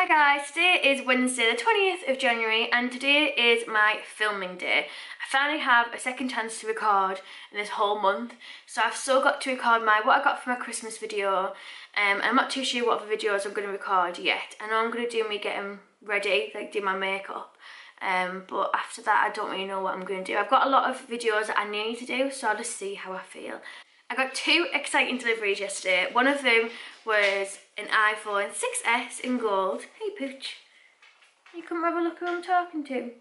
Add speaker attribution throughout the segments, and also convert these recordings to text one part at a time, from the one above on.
Speaker 1: Hi guys, today is Wednesday the 20th of January and today is my filming day. I finally have a second chance to record in this whole month so I've still got to record my what I got for my Christmas video um, I'm not too sure what other videos I'm going to record yet. I know I'm going to do me getting ready, like do my makeup um, but after that I don't really know what I'm going to do. I've got a lot of videos that I need to do so I'll just see how I feel. I got two exciting deliveries yesterday. One of them was an iPhone 6S in gold. Hey Pooch, you come have a look who I'm talking to.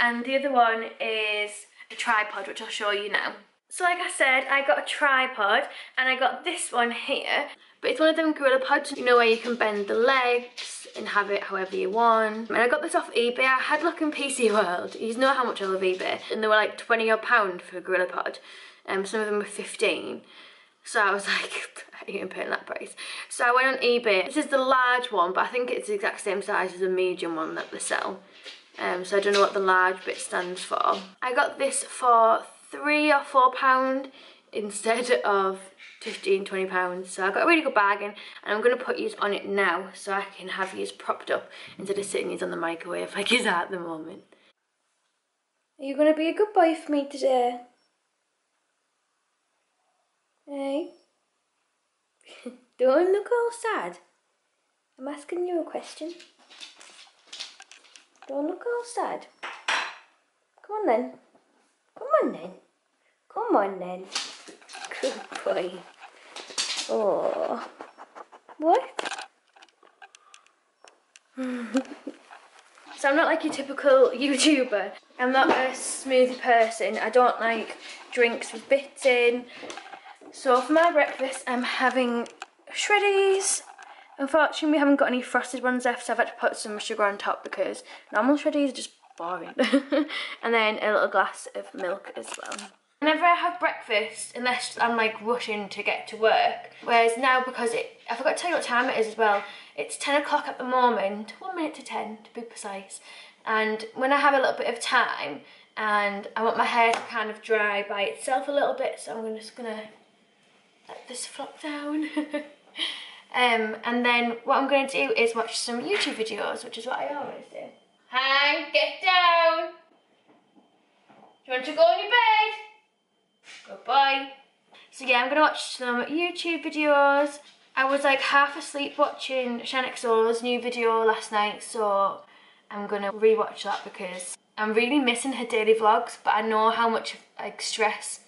Speaker 1: And the other one is a tripod, which I'll show you now. So like I said, I got a tripod and I got this one here. But it's one of them Gorilla Pods, you know, where you can bend the legs and have it however you want. And I got this off eBay. I had a look in PC World. You know how much I love eBay. And they were like 20 odd pound for a Gorilla Pod um, some of them were 15 so I was like, I ain't paying that price. So I went on eBay. This is the large one, but I think it's the exact same size as the medium one that they sell. Um, so I don't know what the large bit stands for. I got this for three or four pound instead of 15, 20 pounds. So I got a really good bargain and I'm going to put these on it now so I can have these propped up instead of sitting these on the microwave like is at the moment. Are you going to be a good boy for me today? Hey. Don't look all sad. I'm asking you a question. Don't look all sad. Come on then. Come on then. Come on then. Good boy. Oh. What? so I'm not like your typical YouTuber. I'm not a smoothie person. I don't like drinks with bits in. So for my breakfast, I'm having shreddies. Unfortunately, we haven't got any frosted ones left, so I've had to put some sugar on top because normal shreddies are just boring. and then a little glass of milk as well. Whenever I have breakfast, unless I'm like rushing to get to work, whereas now because it, I forgot to tell you what time it is as well, it's 10 o'clock at the moment, one minute to 10 to be precise. And when I have a little bit of time, and I want my hair to kind of dry by itself a little bit, so I'm just gonna let this flop down. um, and then what I'm going to do is watch some YouTube videos, which is what I always do. Hi, get down. Do you want to go on your bed? Goodbye. So yeah, I'm going to watch some YouTube videos. I was like half asleep watching Shaaanxo's new video last night, so I'm going to rewatch that because I'm really missing her daily vlogs, but I know how much like stress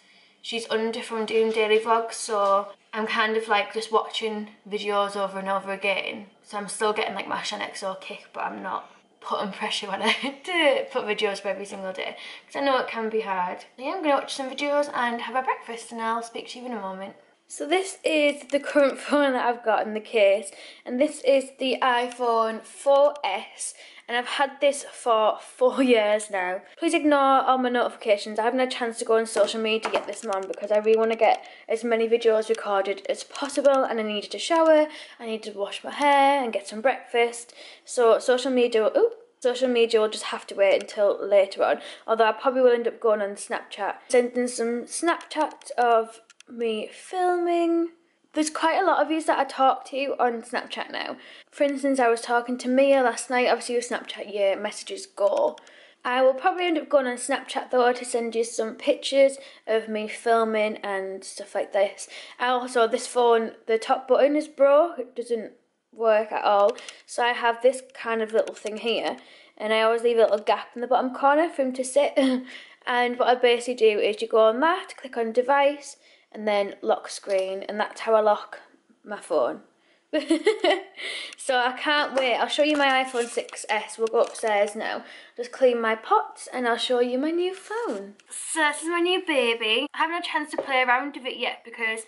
Speaker 1: she's under from doing daily vlogs so I'm kind of like just watching videos over and over again so I'm still getting like my Shaaanxo kick but I'm not putting pressure on her to put videos for every single day because I know it can be hard. Yeah, I'm going to watch some videos and have a breakfast and I'll speak to you in a moment. So this is the current phone that I've got in the case and this is the iPhone 4S and I've had this for four years now. Please ignore all my notifications. I haven't had a chance to go on social media get this on because I really want to get as many videos recorded as possible and I needed to shower, I needed to wash my hair and get some breakfast. So social media, ooh, social media will just have to wait until later on. Although I probably will end up going on Snapchat, sending some Snapchats of me filming there's quite a lot of you that I talk to on Snapchat now. For instance, I was talking to Mia last night. Obviously, with Snapchat, your messages go. I will probably end up going on Snapchat though to send you some pictures of me filming and stuff like this. I also, this phone, the top button is broke. It doesn't work at all. So I have this kind of little thing here. And I always leave a little gap in the bottom corner for him to sit. and what I basically do is you go on that, click on device, and then lock screen and that's how I lock my phone. so I can't wait. I'll show you my iPhone 6s. We'll go upstairs now. Just clean my pots and I'll show you my new phone. So this is my new baby. I haven't had a chance to play around with it yet because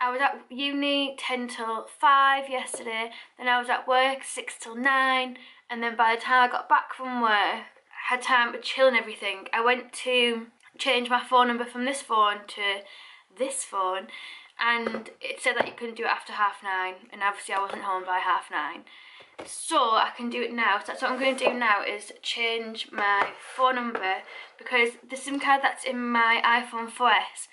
Speaker 1: I was at uni 10 till 5 yesterday. Then I was at work 6 till 9. And then by the time I got back from work, I had time to chill and everything. I went to change my phone number from this phone to this phone and it said that you couldn't do it after half nine and obviously I wasn't home by half nine. So I can do it now. So that's what I'm going to do now is change my phone number because the SIM card that's in my iPhone 4S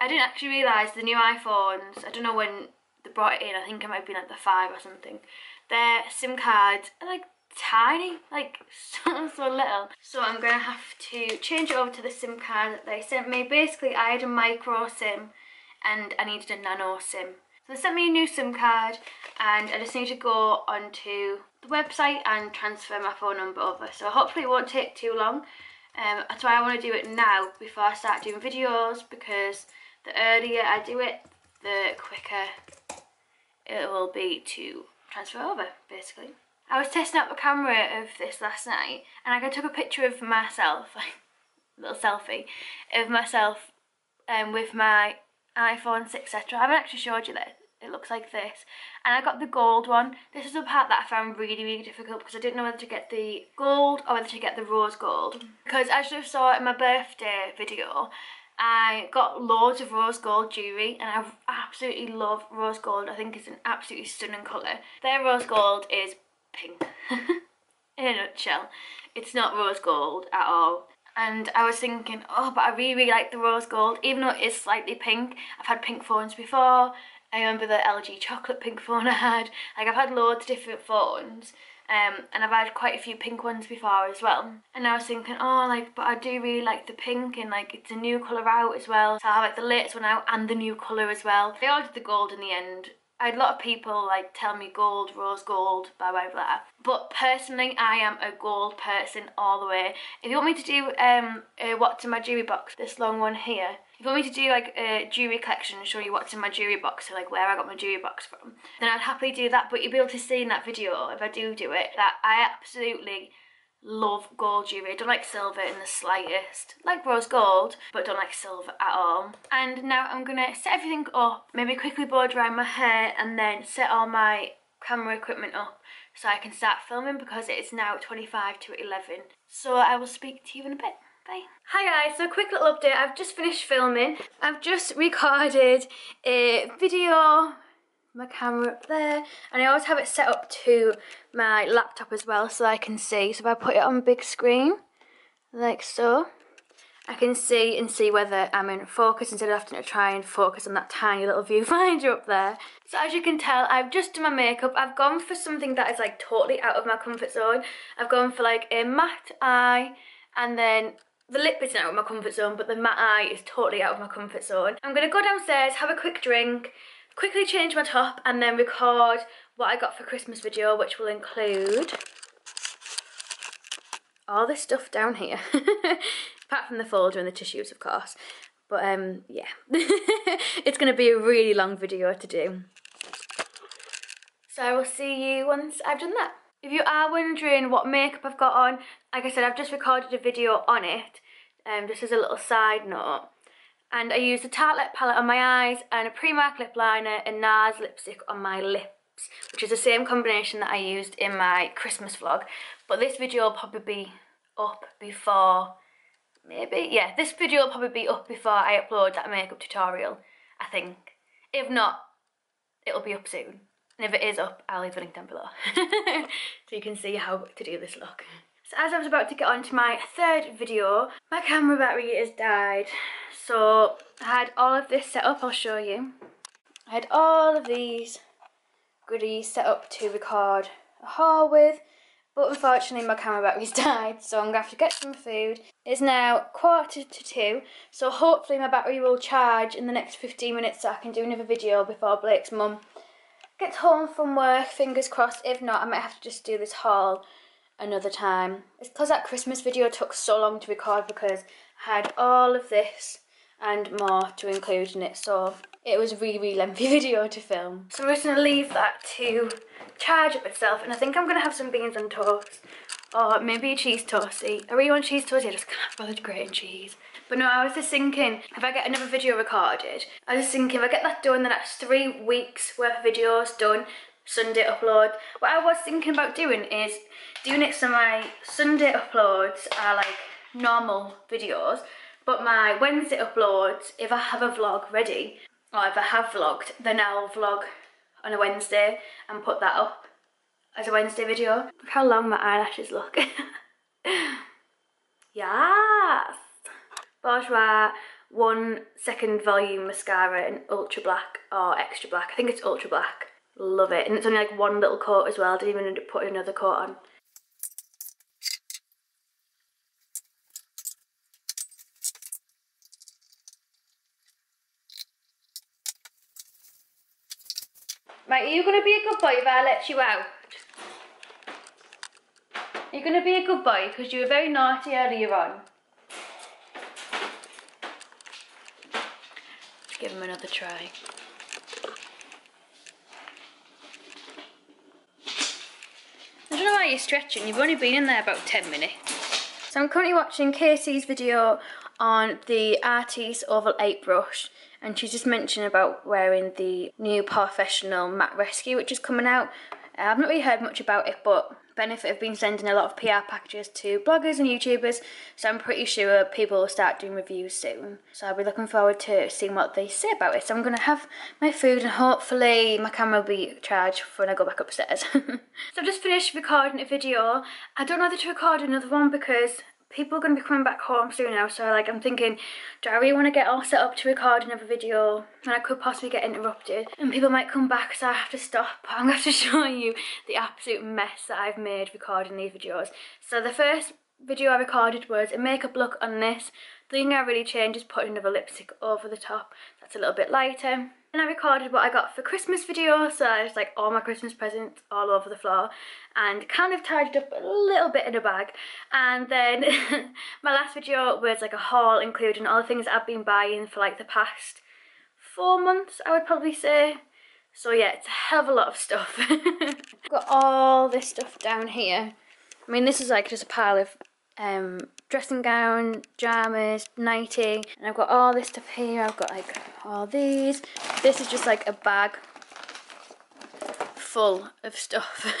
Speaker 1: I didn't actually realise the new iPhones I don't know when they brought it in I think it might have been like the 5 or something their SIM cards are like tiny, like so, so little. So I'm gonna have to change it over to the SIM card that they sent me. Basically, I had a micro SIM and I needed a nano SIM. So they sent me a new SIM card and I just need to go onto the website and transfer my phone number over. So hopefully it won't take too long. Um, that's why I want to do it now before I start doing videos because the earlier I do it, the quicker it will be to transfer over, basically. I was testing out the camera of this last night and I took a picture of myself, little selfie, of myself um, with my iPhone 6 etc. I haven't actually showed you this. It looks like this. And I got the gold one. This is the part that I found really, really difficult because I didn't know whether to get the gold or whether to get the rose gold. Because as you saw in my birthday video, I got loads of rose gold jewellery and I absolutely love rose gold. I think it's an absolutely stunning colour. Their rose gold is pink. in a nutshell. It's not rose gold at all. And I was thinking, oh, but I really, really like the rose gold, even though it is slightly pink. I've had pink phones before. I remember the LG chocolate pink phone I had. Like, I've had loads of different phones. Um, and I've had quite a few pink ones before as well. And I was thinking, oh, like, but I do really like the pink and like it's a new colour out as well. So I have like the latest one out and the new colour as well. I ordered the gold in the end a lot of people like tell me gold, rose gold, blah blah blah. But personally, I am a gold person all the way. If you want me to do um uh, what's in my jewelry box, this long one here. If you want me to do like a jewelry collection and show you what's in my jewelry box, so like where I got my jewelry box from, then I'd happily do that. But you'll be able to see in that video if I do do it that I absolutely love gold jewellery. Don't like silver in the slightest. Like rose gold, but don't like silver at all. And now I'm gonna set everything up, maybe quickly blow dry my hair and then set all my camera equipment up so I can start filming because it is now 25 to 11. So I will speak to you in a bit. Bye. Hi guys, so quick little update. I've just finished filming. I've just recorded a video my camera up there and I always have it set up to my laptop as well so I can see so if I put it on big screen like so I can see and see whether I'm in focus instead of having to try and focus on that tiny little viewfinder up there. So as you can tell, I've just done my makeup. I've gone for something that is like totally out of my comfort zone. I've gone for like a matte eye and then the lip isn't out of my comfort zone, but the matte eye is totally out of my comfort zone. I'm to go downstairs, have a quick drink, quickly change my top and then record what I got for Christmas video which will include all this stuff down here. Apart from the folder and the tissues of course. But um yeah. It's going to be a really long video to do. So I will see you once I've done that. If you are wondering what makeup I've got on like I said I've just recorded a video on it um, just as a little side note. And I used a Tartelette palette on my eyes and a Primark lip liner and NARS lipstick on my lips which is the same combination that I used in my Christmas vlog but this video will probably be up before maybe yeah this video will probably be up before I upload that makeup tutorial I think if not it'll be up soon and if it is up I'll leave the link down below so you can see how to do this look so as I was about to get on to my third video my camera battery has died so I had all of this set up, I'll show you. I had all of these goodies set up to record a haul with, but unfortunately my camera battery's died, so I'm to have to get some food. It's now quarter to two, so hopefully my battery will charge in the next 15 minutes so I can do another video before Blake's mum gets home from work, fingers crossed. If not, I might have to just do this haul another time. It's because that Christmas video took so long to record because I had all of this and more to include in it so it was a really really lengthy video to film. So I'm just to leave that to charge up itself and I think I'm to have some beans on toast or maybe a cheese toasty. I really want cheese toasty, I just can't bother to grate cheese. But no, I was just thinking, if I get another video recorded, I was thinking if I get that done, then that's three weeks worth of videos done, Sunday upload. What I was thinking about doing is doing it so my Sunday uploads are like normal videos but my Wednesday uploads, if I have a vlog ready, or if I have vlogged, then I'll vlog on a Wednesday and put that up as a Wednesday video. Look how long my eyelashes look. yes! Bourjois one second volume mascara in ultra black or extra black. I think it's ultra black. Love it. And it's only like one little coat as well. I didn't even put another coat on. Right, are you going to be a good boy if I let you out? You're going to be a good boy because you were very naughty earlier on. Let's give him another try. I don't know why you're stretching, you've only been in there about 10 minutes. So I'm currently watching Casey's video on the Artis Oval 8 brush and she's just mentioned about wearing the new Porefessional Matte Rescue which is coming out. Uh, I've not really heard much about it but Benefit have been sending a lot of PR packages to bloggers and YouTubers so I'm pretty sure people will start doing reviews soon. So I'll be looking forward to seeing what they say about it. So I'm going to have my food and hopefully my camera will be charged when I go back upstairs. so I've just finished recording a video. I don't know whether to record another one because people are going to be coming back home soon now so like I'm thinking do I really want to get all set up to record another video and I could possibly get interrupted? And people might come back so I have to stop. I'm going to have to show you the absolute mess that I've made recording these videos. So the first video I recorded was a makeup look on this. The thing I really changed is putting another lipstick over the top. That's a little bit lighter and I recorded what I got for Christmas video, so it's like all my Christmas presents all over the floor and kind of tidied up a little bit in a bag. And then my last video was like a haul including all the things I've been buying for like the past four months, I would probably say. So yeah, it's a hell of a lot of stuff. got all this stuff down here. I mean, this is like just a pile of um, dressing gown, pyjamas, nightie, and I've got all this stuff here. I've got like all these. This is just like a bag full of stuff.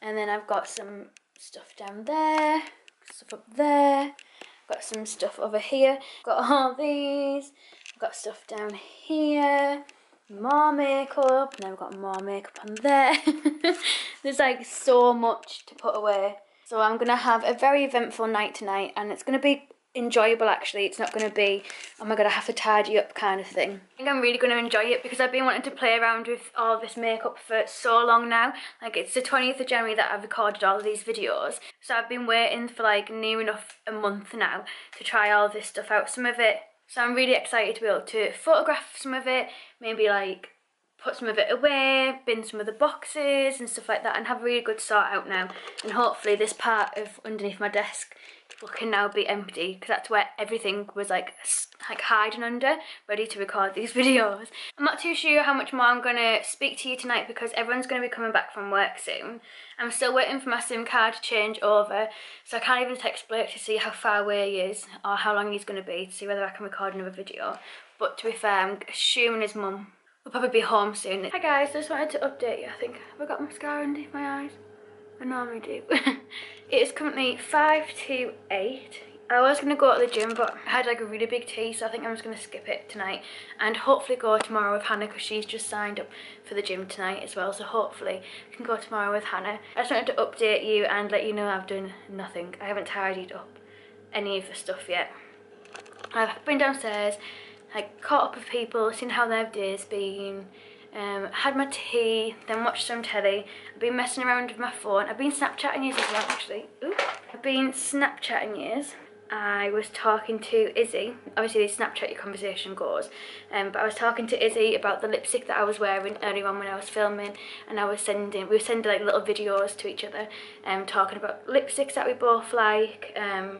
Speaker 1: and then I've got some stuff down there, stuff up there, got some stuff over here, got all these, I've got stuff down here, more makeup, and I've got more makeup on there. There's like so much to put away. So I'm going to have a very eventful night tonight and it's going to be enjoyable actually. It's not going to be, oh my god, I have to tidy up kind of thing. I think I'm really going to enjoy it because I've been wanting to play around with all this makeup for so long now. Like it's the 20th of January that I've recorded all of these videos. So I've been waiting for like near enough a month now to try all this stuff out. Some of it, so I'm really excited to be able to photograph some of it, maybe like put some of it away, bin some of the boxes and stuff like that and have a really good sort out now. And hopefully this part of underneath my desk can now be empty because that's where everything was like like hiding under ready to record these videos. I'm not too sure how much more i'm gonna speak to you tonight because everyone's gonna be coming back from work soon. I'm still waiting for my sim card to change over so i can't even text blake to see how far away he is or how long he's gonna be to see whether i can record another video. But to be fair i'm assuming his mum will probably be home soon hi guys just wanted to update you i think I've got mascara underneath my eyes I normally do. it is currently 5 to 8. I was going to go to the gym but I had like a really big tea so I think I'm just going to skip it tonight and hopefully go tomorrow with Hannah because she's just signed up for the gym tonight as well so hopefully I can go tomorrow with Hannah. I just wanted to update you and let you know I've done nothing. I haven't tidied up any of the stuff yet. I've been downstairs, like caught up with people, seen how their day's been, um, had my tea, then watched some telly. I've been messing around with my phone. I've been Snapchatting years as well, actually. Ooh. I've been Snapchatting years. I was talking to Izzy. Obviously, the Snapchat your conversation goes. Um, but I was talking to Izzy about the lipstick that I was wearing earlier on when I was filming, and I was sending. We were sending like little videos to each other, um, talking about lipsticks that we both like. Um,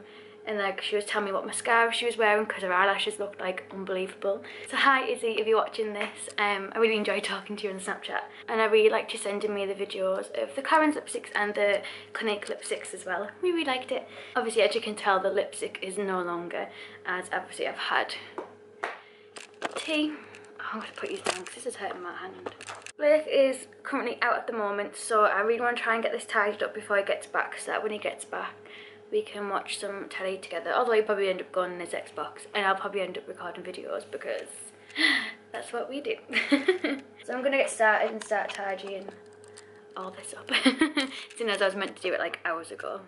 Speaker 1: and like she was telling me what mascara she was wearing because her eyelashes looked like unbelievable. So hi Izzy, if you're watching this, um, I really enjoyed talking to you on Snapchat and I really liked you sending me the videos of the Karen's lipsticks and the Clinique lipsticks as well. We really liked it. Obviously as you can tell the lipstick is no longer as obviously I've had tea. Oh, I'm going to put these down because this is hurting my hand. Blake is currently out at the moment so I really want to try and get this tidied up before he gets back so that when he gets back we can watch some telly together. Although he probably end up going on his Xbox and I'll probably end up recording videos because that's what we do. so I'm gonna get started and start tidying all this up. Seeing as I was meant to do it like hours ago.